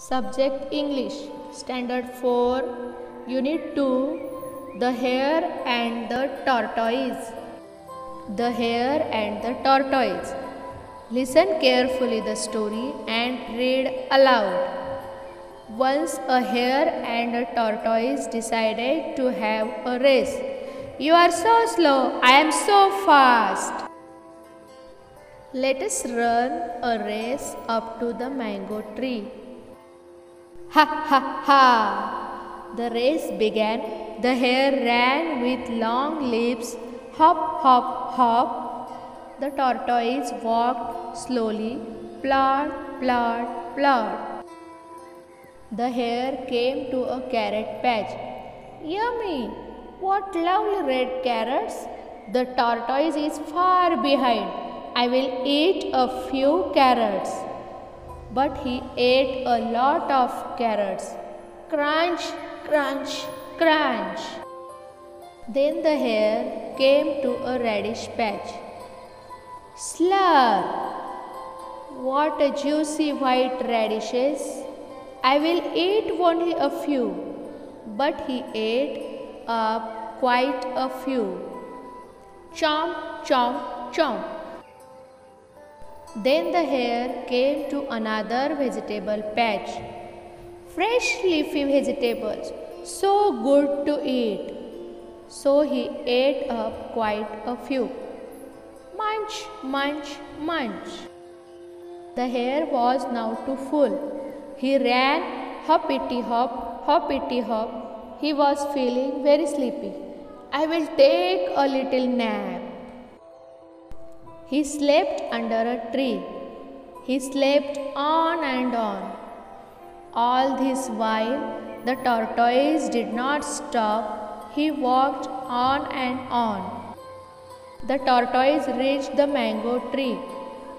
Subject English Standard 4 Unit 2 The Hare and the Tortoise The Hare and the Tortoise Listen carefully the story and read aloud. Once a hare and a tortoise decided to have a race. You are so slow, I am so fast. Let us run a race up to the mango tree. Ha ha ha! The race began. The hare ran with long leaps. Hop, hop, hop. The tortoise walked slowly. Plod, plod, plod. The hare came to a carrot patch. Yummy! What lovely red carrots! The tortoise is far behind. I will eat a few carrots. But he ate a lot of carrots. Crunch, crunch, crunch. Then the hare came to a radish patch. Slurp! What a juicy white radishes! I will eat only a few. But he ate up quite a few. Chomp, chomp, chomp. Then the hare came to another vegetable patch. Fresh leafy vegetables, so good to eat. So he ate up quite a few. Munch, munch, munch. The hare was now too full. He ran hoppity hop, hoppity hop. He was feeling very sleepy. I will take a little nap. He slept under a tree. He slept on and on. All this while, the tortoise did not stop. He walked on and on. The tortoise reached the mango tree.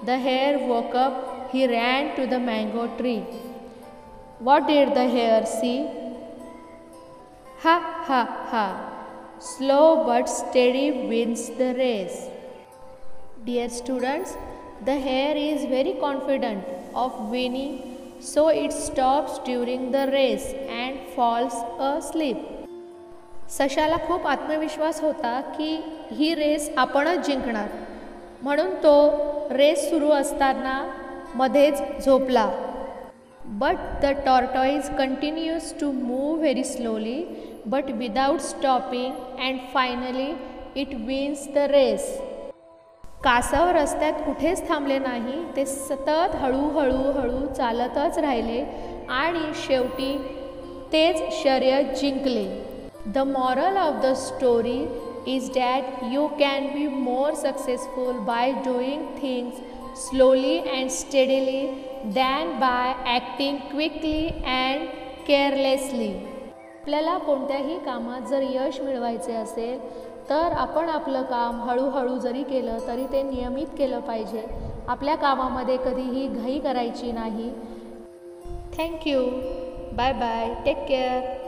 The hare woke up. He ran to the mango tree. What did the hare see? Ha ha ha! Slow but steady wins the race. Dear students, the hare is very confident of winning, so it stops during the race and falls asleep. सशाला खूप आत्मविश्वास होता की ही race आपणच जिंकणार. म्हणून तो race सुरू असताना मध्येच झोपला. But the tortoise continues to move very slowly but without stopping and finally it wins the race कासव रस्त्यात कुठेच थांबले नाही ते सतत हळूहळू हळू चालतच राहिले आणि शेवटी तेच शर्यत जिंकले. The moral of the story is that you can be more successful by doing things slowly and steadily than by acting quickly and carelessly आपल्याला कोणत्याही कामात जर यश मिळवायचे असेल तर आपण आपलं काम हळूहळू जरी केलं तरी ते नियमित केलं पाहिजे. आपल्या कामामध्ये कधीही घाई करायची नाही. Thank you bye bye take care